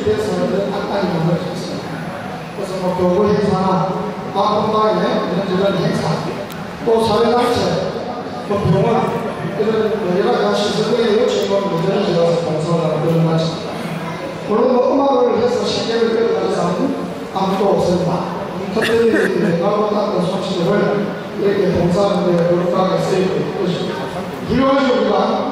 준비돼서는 아까 있는 걸 했습니다. 그래서 뭐 교구 행사나 마음방에 이런저런 행사, 또 사회단체, 또 병원, 이런 뭐 여러 가지 시설에 요청한 문제를 들어서 방송하는 그런 말입니다. 물론 뭐 음악을 해서 시계를 끌어가는 사람은 아무도 없습니다. 특별히 내가 못한 소식을 이렇게 봉사하는 데 노력하게 쓰이고 있습니다. 훌륭한 조가